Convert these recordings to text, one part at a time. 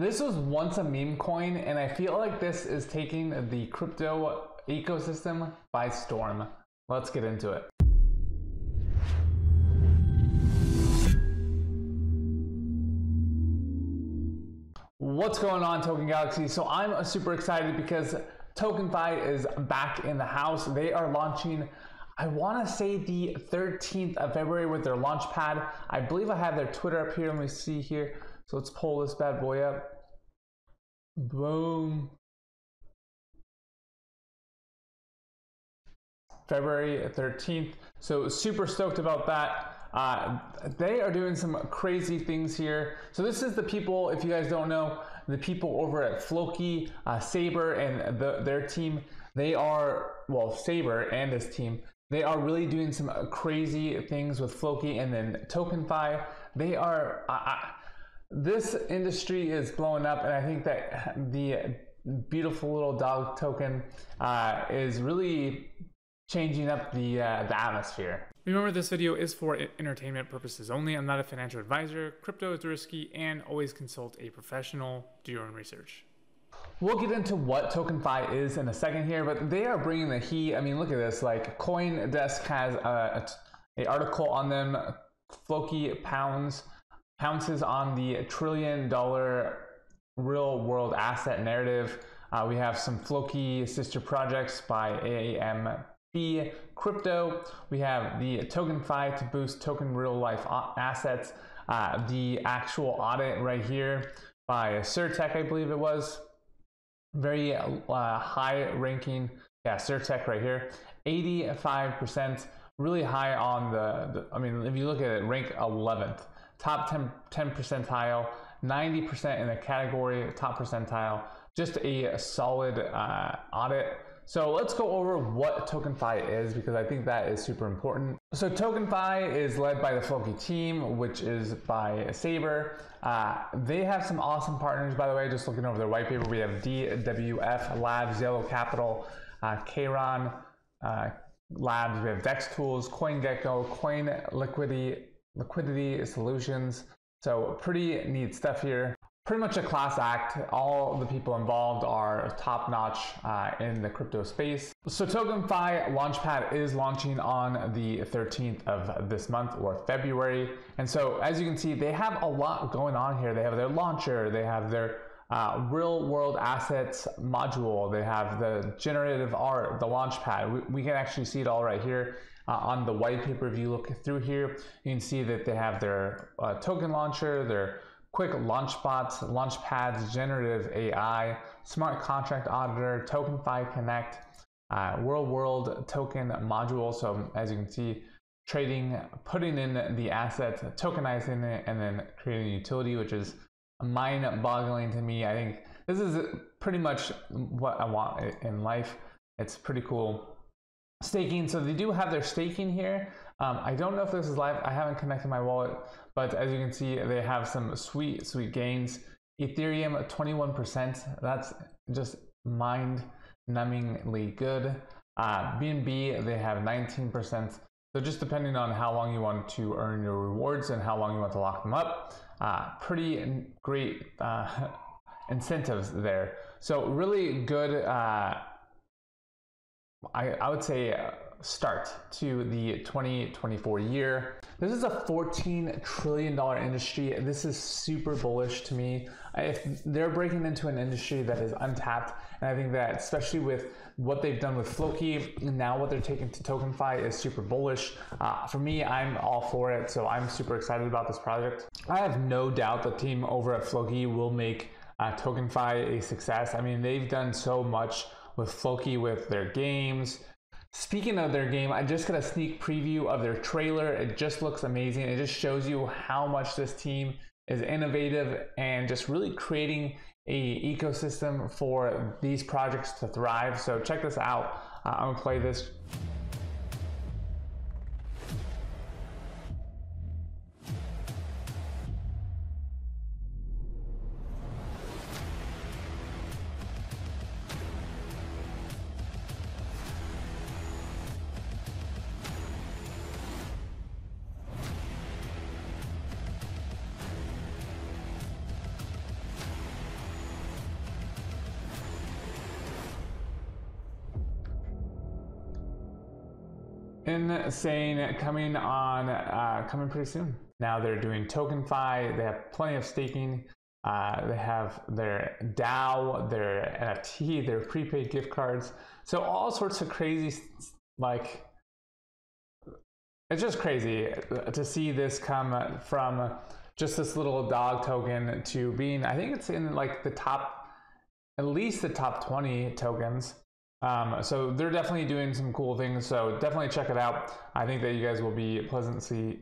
This was once a meme coin, and I feel like this is taking the crypto ecosystem by storm. Let's get into it. What's going on, Token Galaxy? So I'm super excited because TokenFi is back in the house. They are launching, I want to say the 13th of February with their launch pad. I believe I have their Twitter up here. Let me see here. So let's pull this bad boy up. Boom. February 13th. So super stoked about that. Uh, they are doing some crazy things here. So this is the people, if you guys don't know, the people over at Floki, uh, Sabre, and the, their team. They are well, Sabre and his team. They are really doing some crazy things with Floki and then TokenFi. They are. This industry is blowing up, and I think that the beautiful little dog token uh, is really changing up the uh, the atmosphere. Remember, this video is for entertainment purposes only. I'm not a financial advisor. Crypto is risky, and always consult a professional. Do your own research. We'll get into what TokenFi is in a second here, but they are bringing the heat. I mean, look at this. Like CoinDesk has a, a, a article on them. Floki pounds pounces on the trillion dollar real world asset narrative. Uh, we have some Floki sister projects by the crypto, we have the TokenFi to boost token real life assets. Uh, the actual audit right here by CertiK, I believe it was. Very uh, high ranking. Yeah, CertiK right here. 85%, really high on the, the, I mean, if you look at it, rank 11th. Top 10, 10 percentile, 90% in the category, top percentile. Just a, solid uh, audit. So let's go over what TokenFi is because I think that is super important. So TokenFi is led by the Floki team, which is by Sabre. Uh, they have some awesome partners, by the way, just looking over their white paper. We have DWF Labs, Yellow Capital, uh, Kron uh, Labs, we have Dex Tools, CoinGecko, Coin Liquidity, Liquidity Solutions. So pretty neat stuff here pretty much a class act. All the people involved are top notch uh, in the crypto space. So TokenFi Launchpad is launching on the 13th of this month or February. And so as you can see, they have a lot going on here. They have their launcher, they have their uh, real world assets module, they have the generative art, the launchpad. We, we can actually see it all right here. Uh, on the white paper, if you look through here, you can see that they have their uh, token launcher, their quick launchbots, launchpads, generative AI, smart contract auditor, TokenFi Connect, uh, World World token module. So as you can see, trading, putting in the asset, tokenizing it, and then creating a utility, which is mind-boggling to me. I think this is pretty much what I want in life. It's pretty cool. Staking, so they do have their staking here. Um, I don't know if this is live. I haven't connected my wallet, but as you can see, they have some sweet, sweet gains. Ethereum, 21%. That's just mind-numbingly good. Uh, BNB, they have 19%. So just depending on how long you want to earn your rewards and how long you want to lock them up, uh, pretty great uh, incentives there. So really good, uh, I, I would say uh, start to the 2024 year. This is a $14 trillion industry. This is super bullish to me. If they're breaking into an industry that is untapped, and I think that especially with what they've done with Floki, and now what they're taking to TokenFi is super bullish. Uh, for me, I'm all for it, so I'm super excited about this project. I have no doubt the team over at Floki will make uh, TokenFi a success. I mean, they've done so much with Floki with their games, Speaking of their game, I just got a sneak preview of their trailer. It just looks amazing. It just shows you how much this team is innovative and just really creating a ecosystem for these projects to thrive. So check this out. Uh, I'm gonna play this insane coming on uh, coming pretty soon. Now they're doing TokenFi. They have plenty of staking. Uh, they have their DAO, their NFT, their prepaid gift cards. So all sorts of crazy, like it's just crazy to see this come from just this little dog token to being. I think it's in like the top, at least the top 20 tokens. Um, so they're definitely doing some cool things. So definitely check it out. I think that you guys will be pleasantly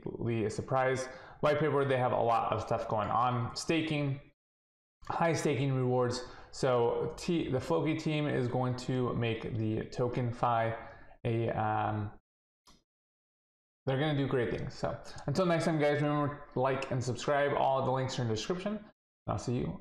surprised. White paper, they have a lot of stuff going on. Staking, high staking rewards. So T, the Floki team is going to make the token TokenFi a um, they're going to do great things. So until next time, guys, remember like and subscribe. All the links are in the description. I'll see you.